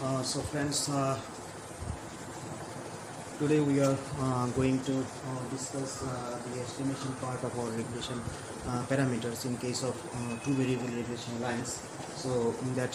Uh, so friends, uh, today we are uh, going to uh, discuss uh, the estimation part of our regression uh, parameters in case of two variable regression lines. So in that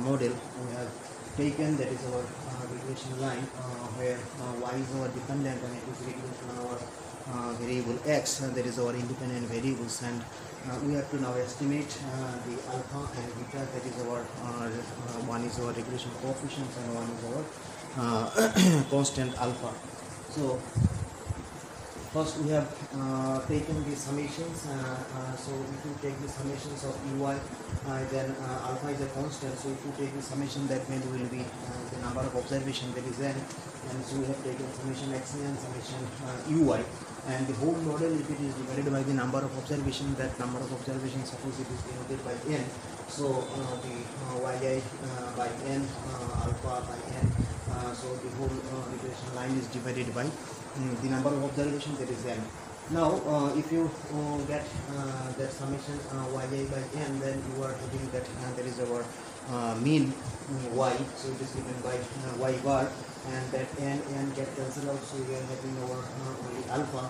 model we have taken that is our regression line where y is our dependent and it is on our variable x and that is our independent variables and uh, we have to now estimate uh, the alpha and beta that is our uh, uh, one is our regression coefficients and one is our uh, constant alpha. So first we have uh, taken the summations uh, uh, so if you take the summations of ey uh, then uh, alpha is a constant. So if you take the summation that means will be the number of observation that is n and so we have taken summation xi and summation ui and the whole model if it is divided by the number of observation that number of observations suppose it is denoted by n. So uh, the uh, yi uh, by n alpha by n so the whole regression line is divided by the number of observations that is n now uh, if you uh, get uh, that summation uh, yi by n then you are having that uh, there is our uh, mean mm, y so it is given by y bar and that n n get cancelled out so we are having our only alpha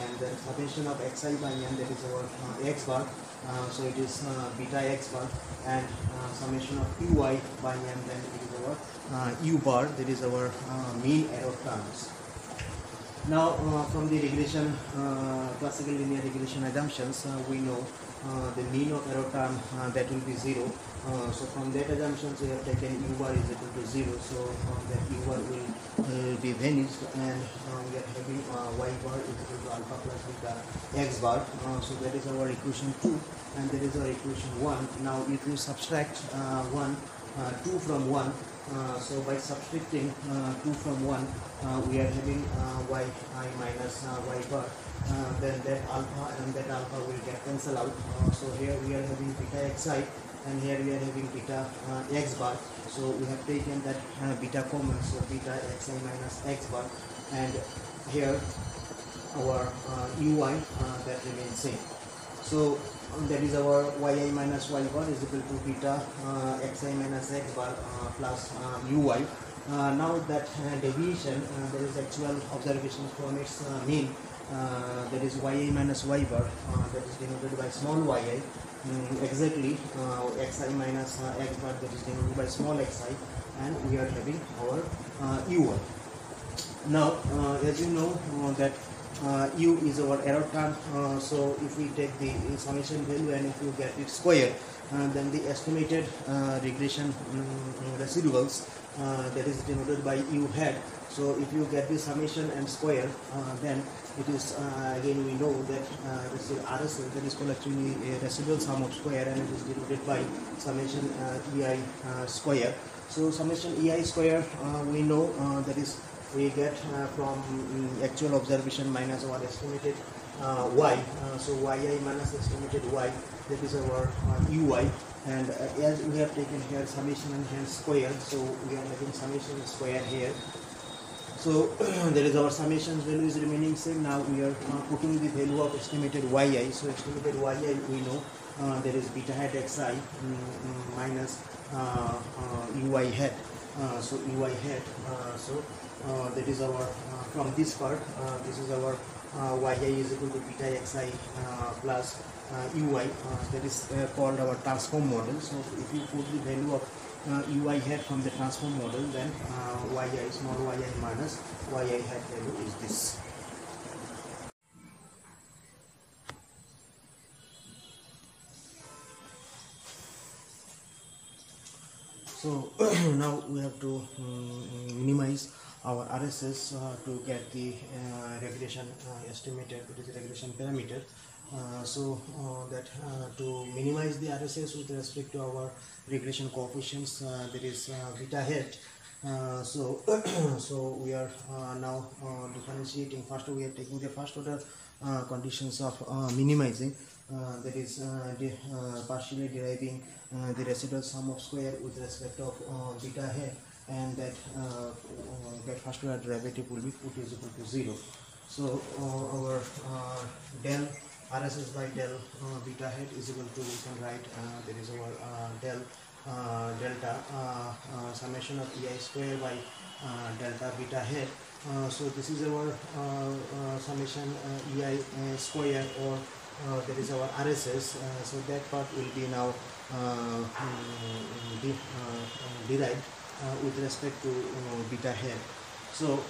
and then summation of xi by n that is our x bar so it is beta x bar and summation of ui by n then it is our u bar that is our mean error terms now uh, from the regression uh, classical linear regression assumptions uh, we know uh, the mean of error term uh, that will be zero. Uh, so from that assumptions we have taken u bar is equal to zero. So that u bar will be vanished and uh, we are having y bar is equal to alpha plus beta x bar. So that is our equation 2 and that is our equation 1 now if you subtract 1 uh, 2 from 1 uh, so by subtracting uh, 2 from 1 uh, we are having uh, y i minus uh, y bar. Uh, then that alpha and that alpha will get cancelled out. Uh, so here we are having beta xi and here we are having beta uh, x bar. So we have taken that uh, beta common. So beta xi minus x bar. And here our uh, ui uh, that remains same. So that is our yi minus y bar is equal to beta uh, xi minus x bar uh, plus uh, ui. Uh, now that uh, deviation, uh, there is actual observation from its mean. That is yi minus y bar that is denoted by small yi. Mm, exactly xi minus x bar that is denoted by small xi, and we are having our ui. Now, as you know that u is our error term, uh, so if we take the summation value and if you get it square, uh, then the estimated uh, regression um, residuals uh, that is denoted by u hat So if you get the summation and square, uh, then it is uh, again we know that uh, this is that is called actually a residual sum of square and it is denoted by summation uh, EI uh, square. So summation EI square uh, we know uh, that is we get uh, from actual observation minus our estimated uh, y. Uh, so yi minus estimated y, that is our ui. And as we have taken here summation and hence square, so we are making summation square here. So there is our summation value is remaining same. Now we are uh, putting the value of estimated yi. So estimated yi we know uh, there is beta hat xi mm, mm, minus uh, ui hat. Uh, so ui hat. Uh, so uh, that is our from this part. This is our yi is equal to beta xi plus ui. That is called our transform model. So if you put the value of uh, ui hat from the transform model, then uh, yi small yi minus yi hat value is this. So now we have to um, minimize our RSS uh, to get the uh, regression uh, estimated, it is the regression parameter. Uh, so uh, that uh, to minimize the RSS with respect to our regression coefficients, there is beta hat. So so we are now differentiating. First we are taking the first order conditions of minimizing. Uh, that is uh, uh, partially deriving the residual sum of square with respect of beta hat and that that first order derivative will be put is equal to zero. So our del RSS by del uh, beta hat is equal to we can write uh, there is our uh, del delta summation of ei square by delta beta head uh, so this is our summation ei square or uh, that is our RSS uh, so that part will be now mm, de- uh, uh, derived uh, with respect to beta head so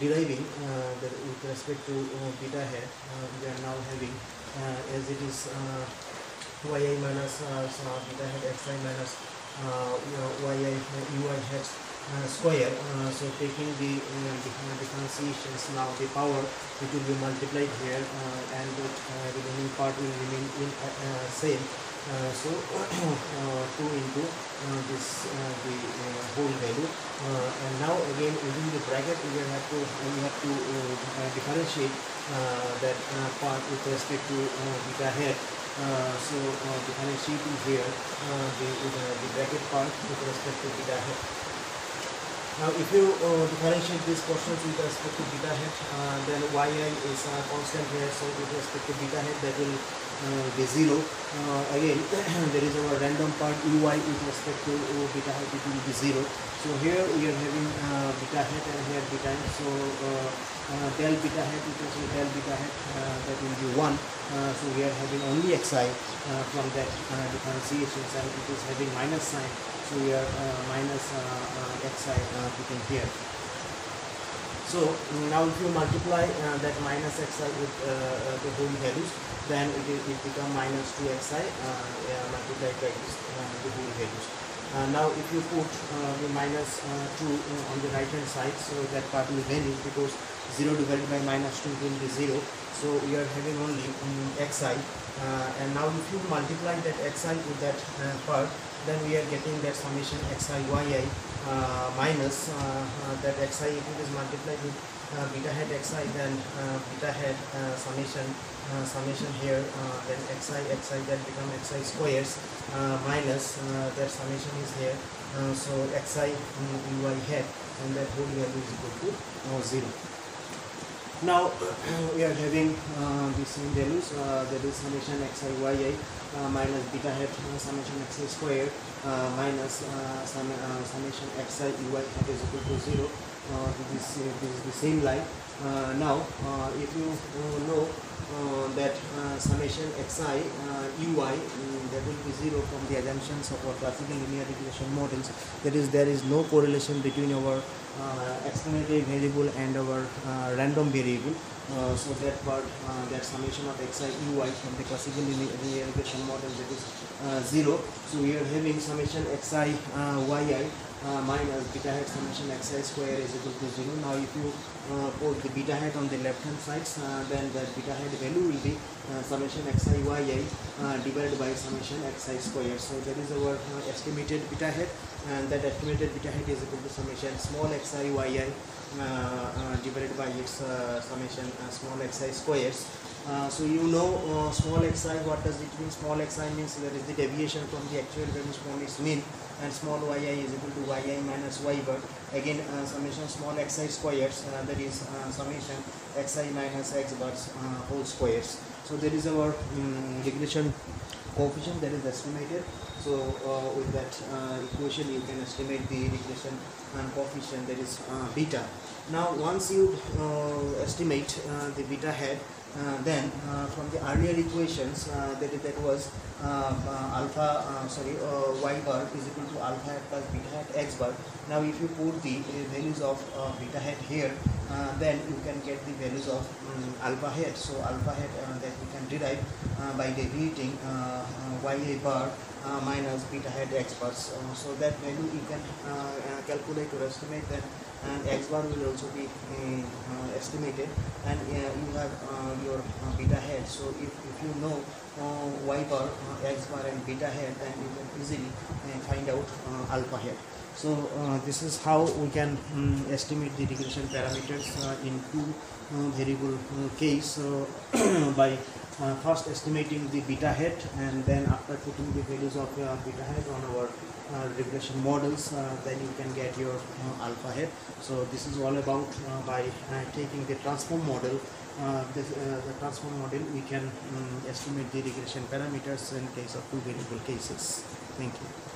deriving the, with respect to beta head we are now having as it is yi minus uh, so beta head xi minus uh, yi ui uh, square uh, so taking the uh, different differentiations now the power it will be multiplied here uh, and the uh, remaining part will remain in uh, uh, same. Uh, so uh, 2 into uh, this uh, the uh, whole value. Uh, and now again using the bracket we have to we have to uh, uh, differentiate uh, that uh, part with respect to uh, beta head uh, so uh, differentiating here uh, the, the the bracket part with respect to beta head now if you uh, differentiate these portions with respect to beta hat, uh, then yi is uh, constant here. So with respect to beta hat, that will uh, be 0 uh, again there is our random part ui with respect to uh, beta hat, it will be 0 so here we are having uh, beta hat and here beta head. So uh, uh, del beta hat equals to del beta hat, uh, that will be 1 uh, so we are having only xi uh, from that uh, differentiation and it is having minus sign so we are uh, minus uh, uh, xi putting here. So now if you multiply uh, that minus xi with uh, the whole values then it, it become minus 2 xi uh, yeah, multiplied by this, the whole values. Now if you put the minus uh, 2 uh, on the right hand side so that part will vanish because 0 divided by minus 2 will be 0 so we are having only um, xi and now if you multiply that xi with that part then we are getting that summation xi yi uh, minus uh, uh, that xi if it is multiplied with uh, beta hat xi then beta hat summation summation here then xi xi that become xi squares minus that summation is here so xi um, ui head and that whole value is equal to uh, 0 now we are having uh, the same values uh, that is summation xi yi uh, minus beta hat uh, summation xi square uh, minus uh, sum, uh, summation xi ui head is equal to 0 uh, this, uh, this is the same line. Uh, now uh, if you know that summation xi ui mm, that will be 0 from the assumptions of our classical linear regression models. That is there is no correlation between our explanatory variable and our random variable. Uh, so that part uh, that summation of xi ui from the classical linear regression model that is uh, 0 so we are having summation xi yi uh, minus beta hat summation xi square is equal to 0 now if you uh, put the beta hat on the left hand side uh, then that beta hat value will be uh, summation xi yi uh, divided by summation xi square. So that is our uh, estimated beta hat and that estimated beta hat is equal to summation small xi yi divided by its summation small xi squares uh, so you know uh, small xi what does it mean? Small xi means there is the deviation from the actual values from its mean? And small yi is equal to yi minus y bar. Again uh, summation small xi squares uh, that is uh, summation xi minus x bars uh, whole squares. So there is our um, regression coefficient that is estimated. So with that equation you can estimate the regression coefficient that is beta. Now once you estimate the beta head then uh, from the earlier equations uh, that, that was uh, uh, alpha uh, sorry uh, y bar is equal to alpha hat plus beta hat x bar. Now if you put the uh, values of uh, beta hat here uh, then you can get the values of um, alpha hat. So alpha hat uh, that we can derive uh, by deviating uh, uh, ya bar uh, minus beta hat x bar. uh, so that value you can uh, uh, calculate or estimate that and x bar will also be uh, uh, estimated. And uh, your uh, beta head so if, if you know y bar x bar and beta head then you can easily uh, find out alpha head so this is how we can um, estimate the regression parameters in two variable case. By uh, first estimating the beta head and then after putting the values of uh, beta head on our uh, regression models then you can get your alpha head so this is all about by taking the transform model this, uh, the transform model we can um, estimate the regression parameters in case of two variable cases. Thank you